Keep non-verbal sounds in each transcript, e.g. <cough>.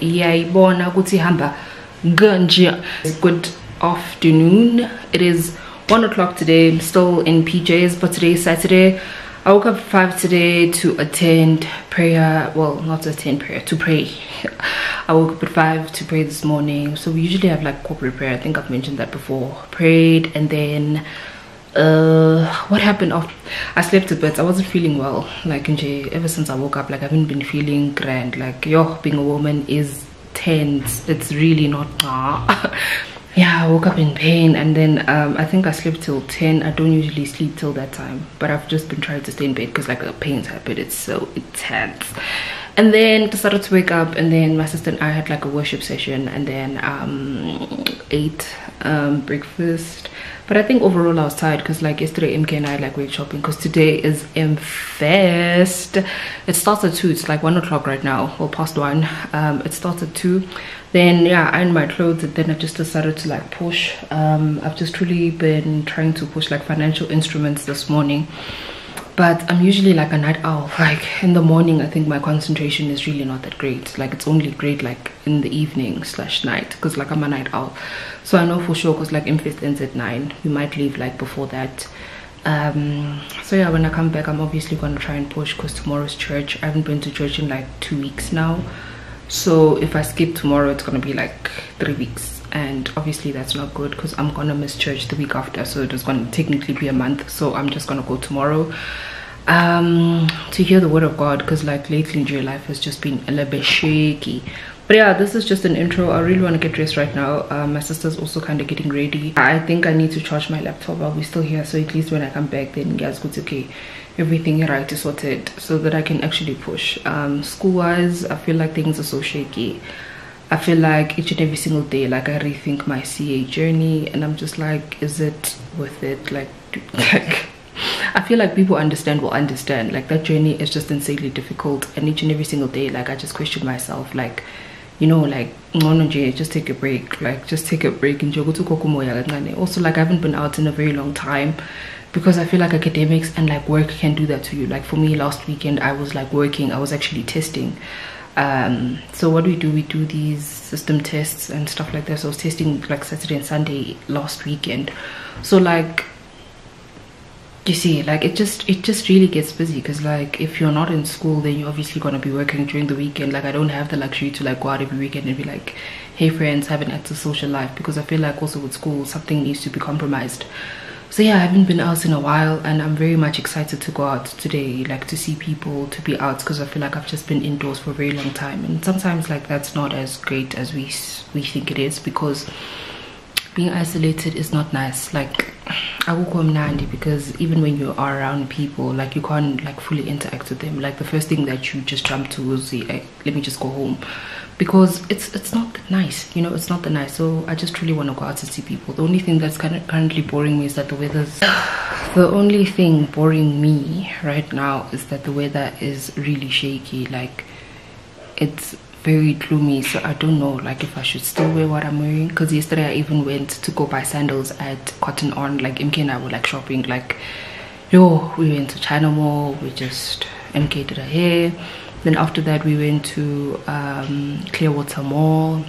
iyayibona ukuthi ihamba kanje. Good afternoon. It is one o'clock today. I'm still in pjs but today is saturday. I woke up five today to attend prayer. Well not to attend prayer to pray. <laughs> I woke up at five to pray this morning. So we usually have like corporate prayer. I think i've mentioned that before. Prayed and then uh what happened? After i slept a bit i wasn't feeling well like nje, ever since i woke up like i haven't been feeling grand. Like yo being a woman is tense. It's really not <laughs> yeah i woke up in pain and then um, i think i slept till 10 i don't usually sleep till that time but i've just been trying to stay in bed because like the pain's happened. It's so intense. And then decided to wake up and then my sister and i had like a worship session and then um ate um breakfast but i think overall i was tired because like yesterday mk and i like went shopping because today is MFest it starts at two it's like one o'clock right now or past one. Um it starts at two. Then yeah i ironed my clothes and then i just decided to like push. Um i've just really been trying to push like financial instruments this morning but i'm usually like a night owl. Like in the morning i think my concentration is really not that great. Like it's only great like in the evening slash night because like i'm a night owl. So i know for sure because like MFest ends at nine. We might leave like before that. Um so yeah when i come back i'm obviously gonna try and push because tomorrow's church. I haven't been to church in like two weeks now. So if i skip tomorrow it's gonna be like three weeks and obviously that's not good because i'm gonna miss church the week after so it was gonna technically be a month so i'm just gonna go tomorrow. Um to hear the word of god because like lately in your life has just been a little bit shaky. But yeah this is just an intro. I really want to get dressed right now. Uh, my sister's also kind of getting ready. I think i need to charge my laptop. While we're still here so at least when i come back then guys go okay. Everything right is sorted so that i can actually push. Um school wise i feel like things are so shaky I feel like each and every single day, like I rethink my CA journey, and I'm just like, is it worth it? Like, <laughs> like I feel like people understand will understand. Like that journey is just insanely difficult, and each and every single day, like I just question myself, like, you know, like oh, no, no, just take a break, like just take a break and Also, like I haven't been out in a very long time because I feel like academics and like work can do that to you. Like for me, last weekend I was like working, I was actually testing um, so what do we do? We do these system tests and stuff like that. So i was testing like saturday and sunday last weekend. So like you see like it just it just really gets busy because like if you're not in school then you're obviously going to be working during the weekend. Like i don't have the luxury to like go out every weekend and be like hey friends have an active social life because i feel like also with school something needs to be compromised so yeah i haven't been out in a while and i'm very much excited to go out today like to see people to be out because i feel like i've just been indoors for a very long time. And sometimes like that's not as great as we we think it is because being isolated is not nice. Like I will call Nandi because even when you are around people like you can't like fully interact with them. Like the first thing that you just jump to is the let me just go home. Because it's it's not nice you know it's not that nice. So i just really want to go out to see people. The only thing that's kind of currently boring me is that the weather's <sighs> the only thing boring me right now is that the weather is really shaky. Like it's very gloomy so i don't know like if i should still wear what i'm wearing. Because yesterday i even went to go buy sandals at cotton on like mk and i were like shopping like yo we went to china mall we just mk did her hair. Then after that we went to um, clearwater mall.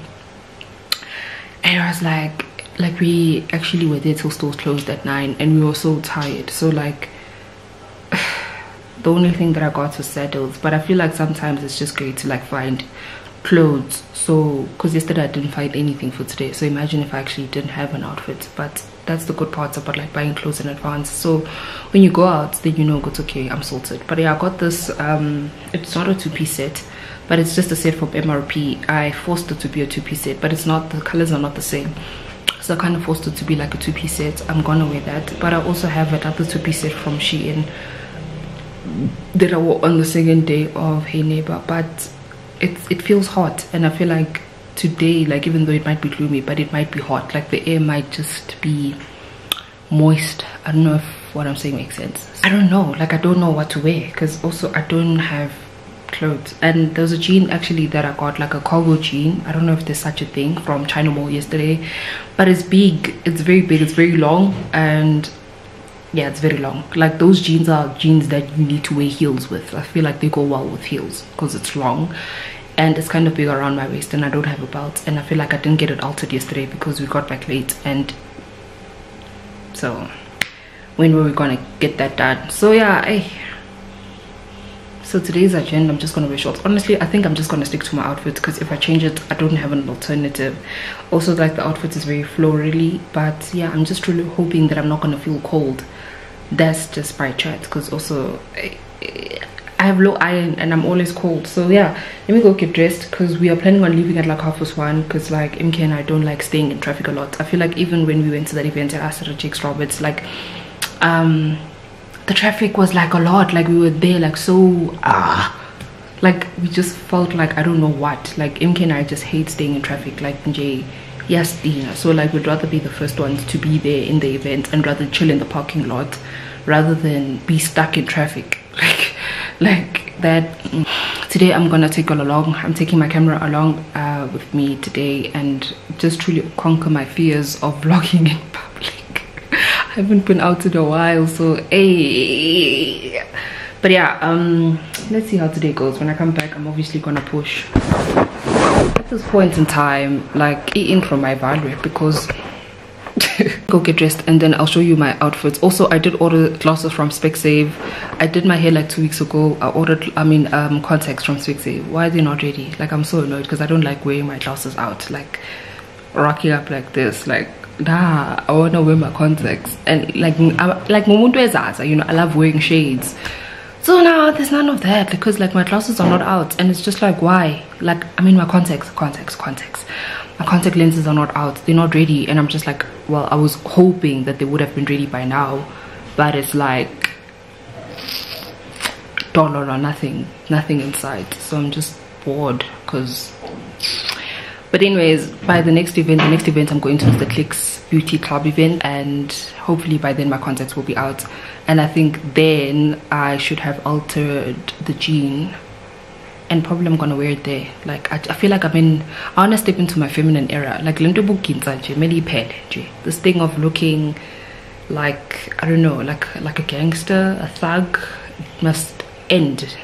And i was like like we actually were there till stores closed at nine and we were so tired. So like <sighs> the only thing that i got was saddles but i feel like sometimes it's just great to like find clothes. So because yesterday i didn't find anything for today. So imagine if i actually didn't have an outfit. But that's the good parts about like buying clothes in advance. So when you go out then you know it's okay i'm sorted. But yeah i got this um it's not a two-piece set but it's just a set from mrp i forced it to be a two-piece set but it's not the colors are not the same. So i kind of forced it to be like a two-piece set. I'm gonna wear that. But i also have another two-piece set from shein that i wore on the second day of hey neighbor. But it, it feels hot. And i feel like today like even though it might be gloomy but it might be hot. Like the air might just be moist. I don't know if what i'm saying makes sense. I don't know. Like i don't know what to wear because also i don't have clothes. And there's a jean actually that i got like a cargo jean. I don't know if there's such a thing from china mall yesterday but it's big. It's very big. It's very long. And yeah it's very long. Like those jeans are jeans that you need to wear heels with. I feel like they go well with heels because it's long and it's kind of big around my waist and i don't have a belt and i feel like i didn't get it altered yesterday because we got back late and so when were we gonna get that done? So yeah I, so today's agenda i'm just gonna wear shorts honestly i think i'm just gonna stick to my outfit because if i change it i don't have an alternative. Also like the outfit is very florally but yeah i'm just really hoping that i'm not gonna feel cold. That's just by chance because also I, I have low iron and I'm always cold. So yeah let me go get dressed because we are planning on leaving at like half past one because like MK and I don't like staying in traffic a lot. I feel like even when we went to that event at Astra Jakes Roberts like um the traffic was like a lot. Like we were there like so ah. Like we just felt like I don't know what. Like MK and I just hate staying in traffic. Like Jay yes Dina so like we'd rather be the first ones to be there in the event and rather chill in the parking lot rather than be stuck in traffic. <laughs> Like like that today i'm gonna take all along. I'm taking my camera along uh, with me today and just truly conquer my fears of <laughs> vlogging haven't been out in a while so hey. But yeah um let's see how today goes. When i come back i'm obviously gonna push. At this point in time like eating from my value because <laughs> go get dressed and then i'll show you my outfits. Also i did order glasses from specsave. I did my hair like two weeks ago. I ordered i mean um contacts from specsave. Why are they not ready? Like i'm so annoyed because i don't like wearing my glasses out like rocking up like this like nah i want to wear my contacts. And like I, like you know i love wearing shades. So now there's none of that because like my glasses are not out. And it's just like why? Like i mean my contacts contacts contacts. My contact lenses are not out. They're not ready. And i'm just like well i was hoping that they would have been ready by now. But it's like dollar or nothing. Nothing inside. So i'm just bored because but anyways by the next event the next event i'm going to is the clicks beauty club event and hopefully by then my contacts will be out and i think then i should have altered the jean and probably I'm gonna wear it there. Like I, I feel like I'm in I wanna step into my feminine era. Like lento This thing of looking like I don't know, like like a gangster, a thug must end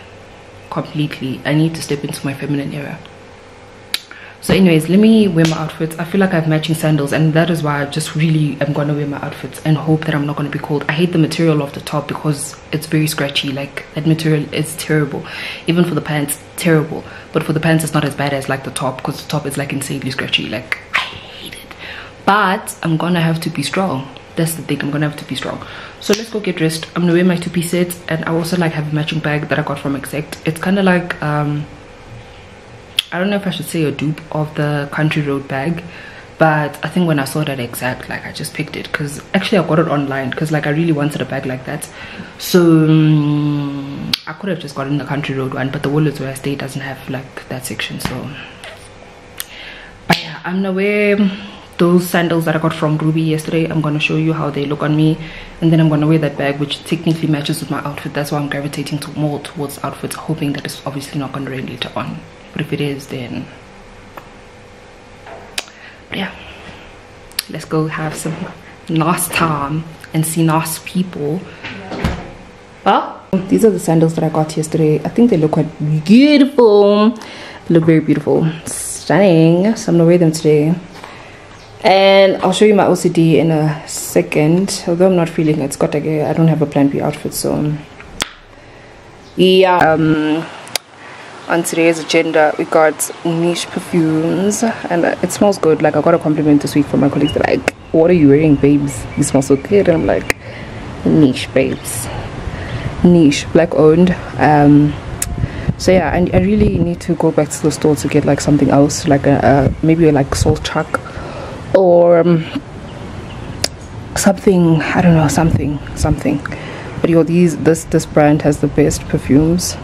completely. I need to step into my feminine era so anyways let me wear my outfits. I feel like i have matching sandals and that is why i just really am gonna wear my outfits and hope that i'm not gonna be cold. I hate the material of the top because it's very scratchy. Like that material is terrible. Even for the pants terrible. But for the pants it's not as bad as like the top because the top is like insanely scratchy. Like i hate it. But i'm gonna have to be strong. That's the thing. I'm gonna have to be strong. So let's go get dressed. I'm gonna wear my two-piece set and i also like have a matching bag that i got from exact. It's kind of like um I don't know if I should say a dupe of the country road bag but I think when I saw that exact like I just picked it because actually I got it online because like I really wanted a bag like that. So um, I could have just gotten the country road one but the Woolworths where I stay doesn't have like that section so. But yeah I'm gonna wear those sandals that I got from Rubi yesterday. I'm gonna show you how they look on me and then I'm gonna wear that bag which technically matches with my outfit. That's why I'm gravitating to more towards outfits hoping that it's obviously not gonna rain later on but if it is then yeah let's go have some nice time and see nice people. Well these are the sandals that i got yesterday. I think they look quite beautiful. They look very beautiful. Stunning. So i'm gonna wear them today. And i'll show you my ocd in a second. Although i'm not feeling it. it's got like a, i don't have a plan b outfit so. Yeah um on today's agenda we got niche perfumes and it smells good. Like i got a compliment this week from my colleagues. They're like what are you wearing babes? You smell so good. And i'm like niche babes. Niche. Black owned um so yeah I, I really need to go back to the store to get like something else like a, maybe like salt chuck or um, something. I don't know something something. But yo these this this brand has the best perfumes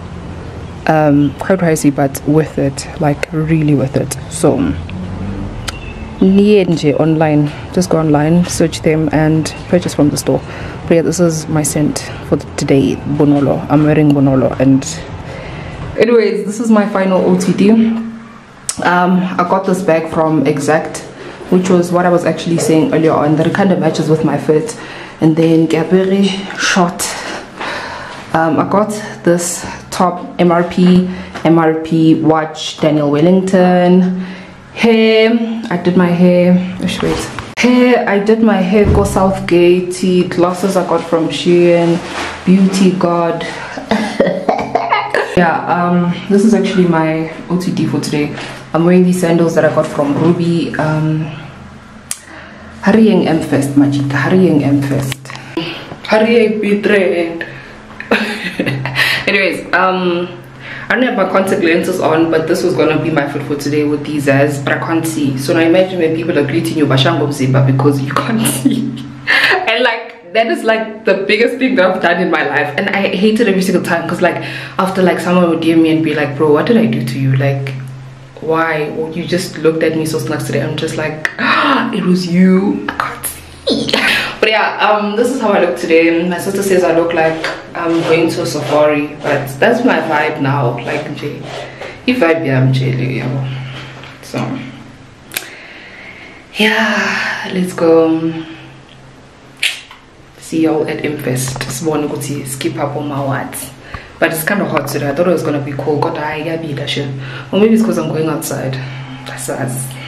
um, quite pricey but worth it like really worth it. So nienje online. Just go online search them and purchase from the store. But yeah this is my scent for today bonolo. I'm wearing bonolo and anyways this is my final otd um, i got this bag from exact which was what i was actually saying earlier on that it kind of matches with my fit. And then Gaberi shot. Um, I got this top MRP MRP watch Daniel Wellington. Hair I did my hair. Wait. Hair I did my hair go Southgate glasses I got from Shein Beauty God. <laughs> Yeah um this is actually my OTD for today. I'm wearing these sandals that I got from Rubi um Hurrying M Fest Majika Hurrying M Fest. Hurrying B <laughs> anyways um I don't have my contact lenses on, but this was gonna be my foot for today with these as, but I can't see. So now imagine when people are greeting you Bashango Zimba because you <laughs> can't see. and like that is like the biggest thing that I've done in my life. And I hate it every single time because like after like someone would DM me and be like, bro, what did I do to you? Like why? Well, you just looked at me so snug today. I'm just like, ah, <gasps> it was you. I can't see but yeah um this is how i look today. My sister says i look like i'm going to a safari but that's my vibe now like J. if i be i'm J so yeah let's go. See y'all at MFest sibone ukuthi skip up on my words but it's kind of hot today. I thought it was gonna be cool but i got shit. Or maybe it's because i'm going outside. That's us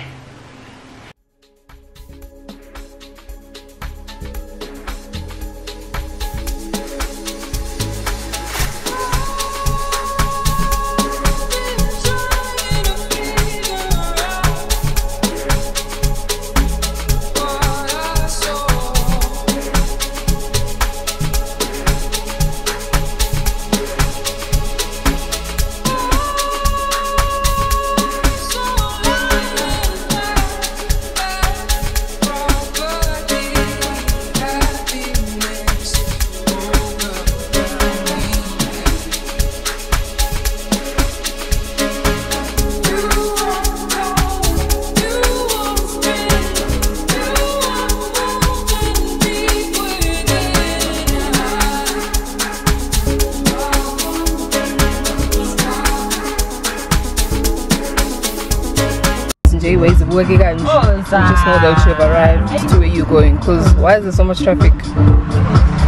you know that you have arrived. To where you're going? Because why is there so much traffic?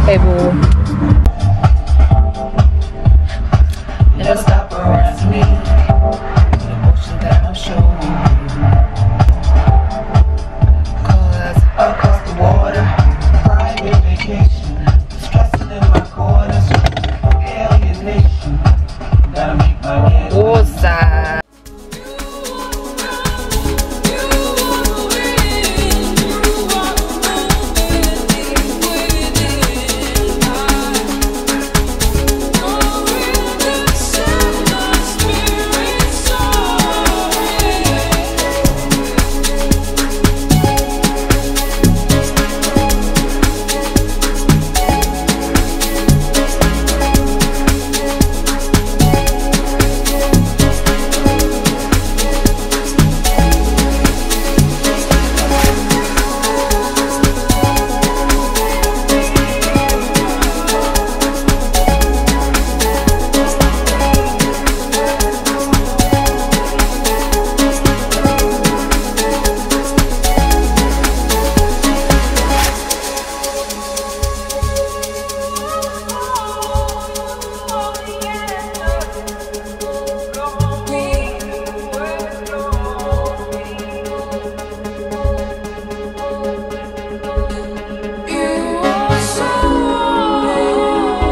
Hey boo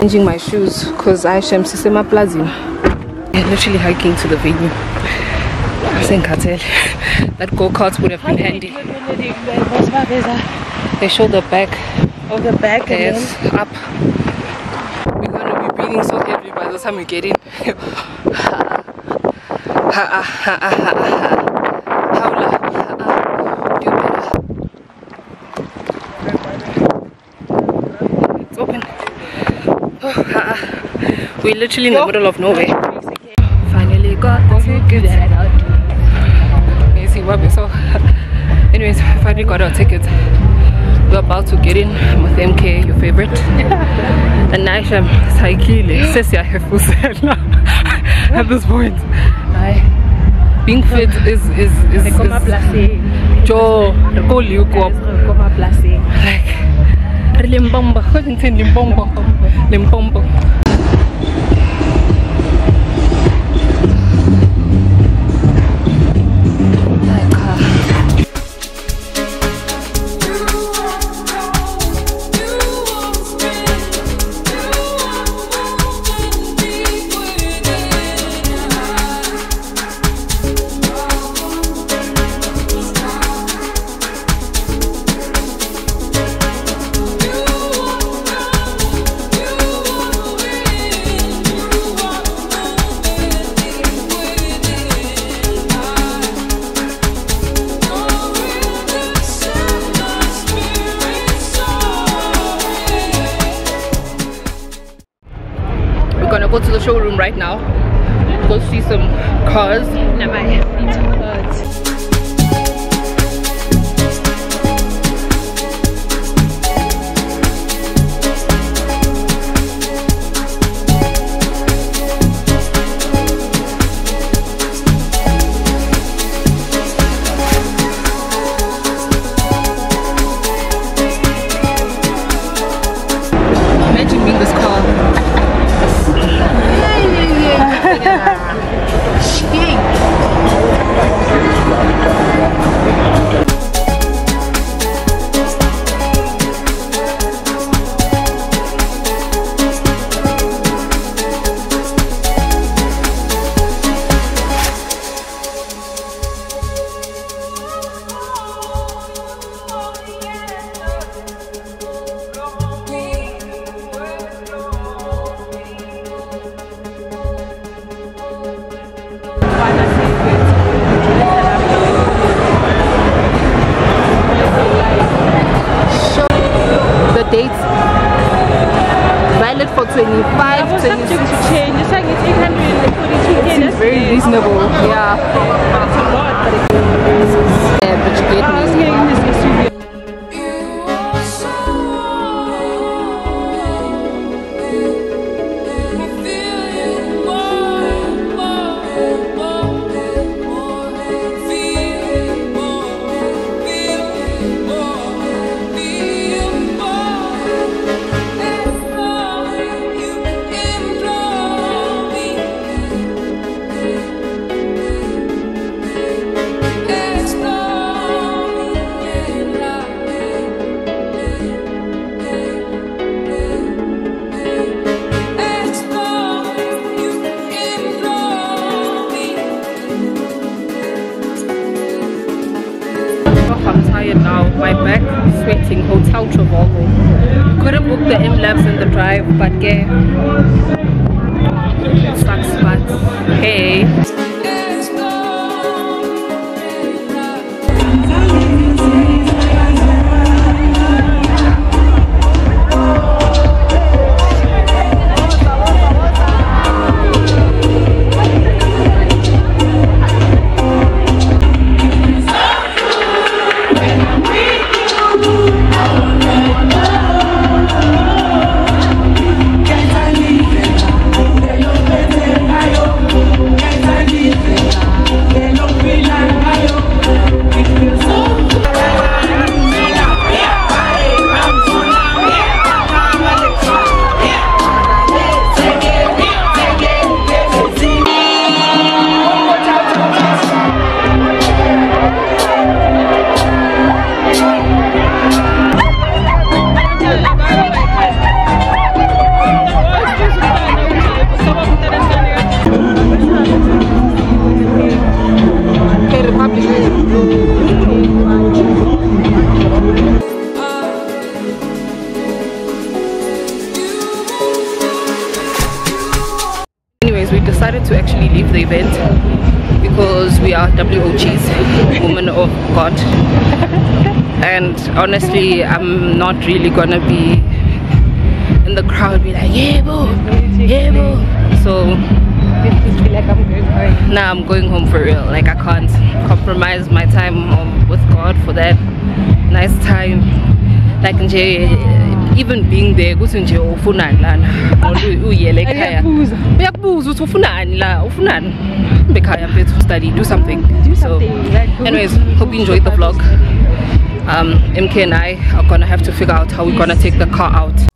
changing my shoes because I am Sisema Plaza. I'm literally hiking to the venue. Cartel. That go-kart would have been handy. They show the back. Of the back yes, up. We're gonna be breathing so heavy by the time we get in. <laughs> We're literally in the middle of nowhere. Finally got the tickets. what we saw. <laughs> Anyways, finally got our tickets. We're about to get in with MK, your favorite. <laughs> and Naisha Saikile says yeah at this point. Being fit is is is, is Joe, the goal you go. Like <laughs> Limbombo. Limbombo. Limbombo. Some but yeah. Honestly, I'm not really gonna be in the crowd be like, yeah, boo, yeah, boo. So like I'm going home. now I'm going home for real. Like I can't compromise my time with God for that nice time. Like nje even being there kuthi nje ufunani lana uyele ekhaya uyakubuza ukuthi ufunani la ufunani hambe ekhaya mfethu study do something Do so something, go anyways hope you enjoyed the vlog um mk and i are gonna have to figure out how we're gonna take the car out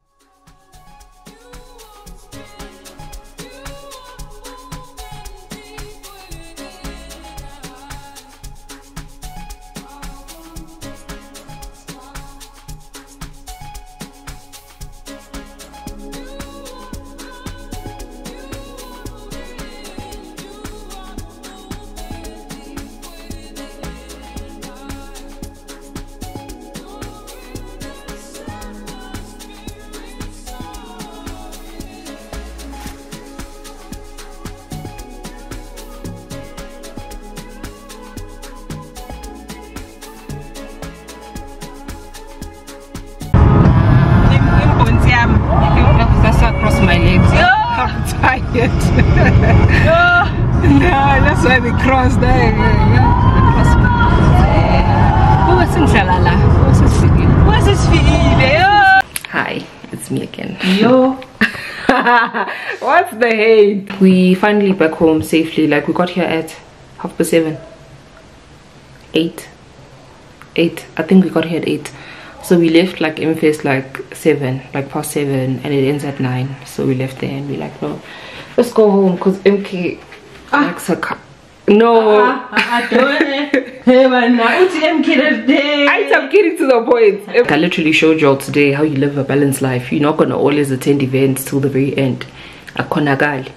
that's why we crossed there. across Who was in? Who was this video? What's this feeling? Hi, it's me again. Yo. <laughs> What's the hate? We finally back home safely. Like we got here at half past seven. Eight. Eight. I think we got here at eight. So we left like MFS like seven, like past seven, and it ends at nine. So we left there and we like no, let's go home because MK ah. likes her car. No. I don't. Hey, man, now what's the MK today? I am getting to the point. I literally showed y'all today how you live a balanced life. You're not gonna always attend events till the very end. Akonagali.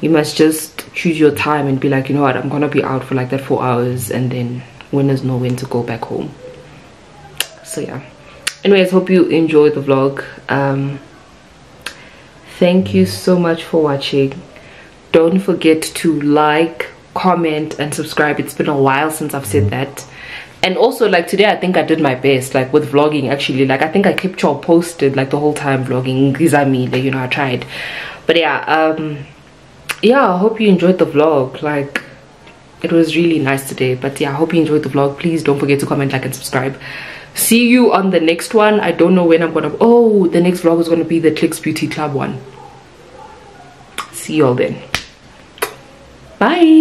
You must just choose your time and be like, you know what, I'm gonna be out for like that four hours and then when there's no when to go back home. So yeah. Anyways, hope you enjoyed the vlog. Um thank you so much for watching. Don't forget to like, comment, and subscribe. It's been a while since I've said that. And also like today i think i did my best like with vlogging actually. Like i think i kept y'all posted like the whole time vlogging. Because i mean like, you know i tried. But yeah um yeah i hope you enjoyed the vlog. Like it was really nice today. But yeah i hope you enjoyed the vlog. Please don't forget to comment like and subscribe. See you on the next one. I don't know when i'm gonna oh the next vlog is gonna be the clicks beauty club one. See y'all then. Bye